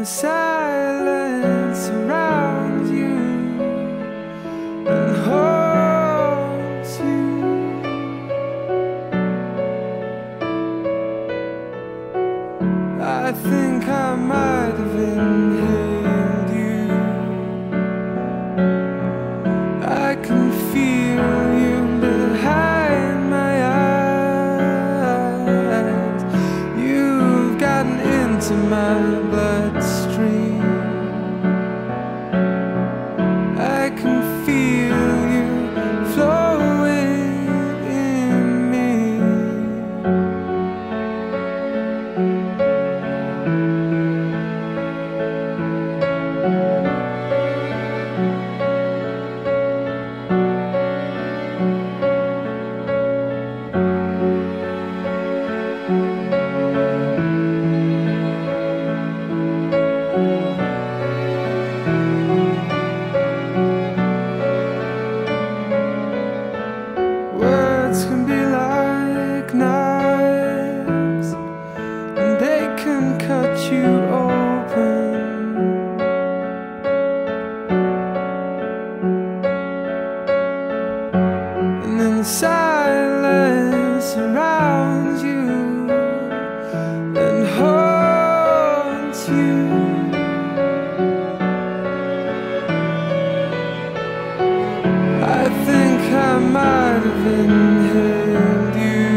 the silence around you and holds you. I think I might have inhaled you. I can feel you behind my eyes. You've gotten into my feel silence surrounds you and haunts you. I think I might have inhaled you.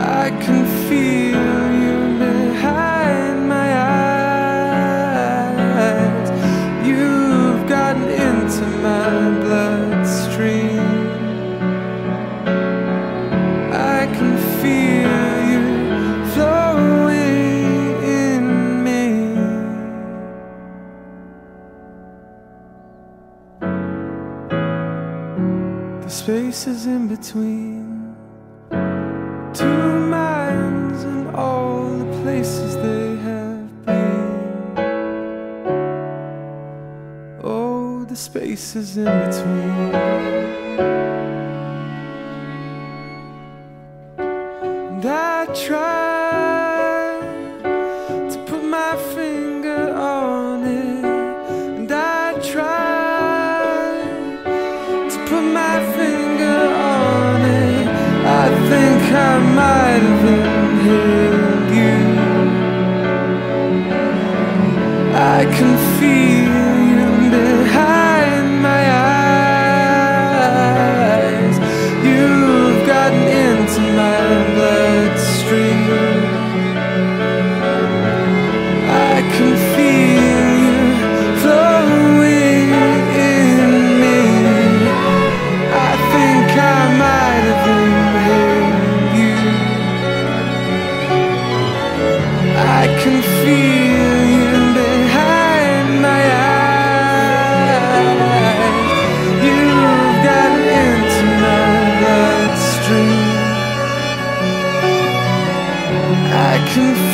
I can feel you behind my eyes. You've gotten into my Spaces in between two minds and all the places they have been. Oh, the spaces in between. I tried put my finger on it. I think I might have inhaled you I can feel you behind my eyes. You've gotten into my bloodstream. I can feel you behind my eyes. You've into my bloodstream I can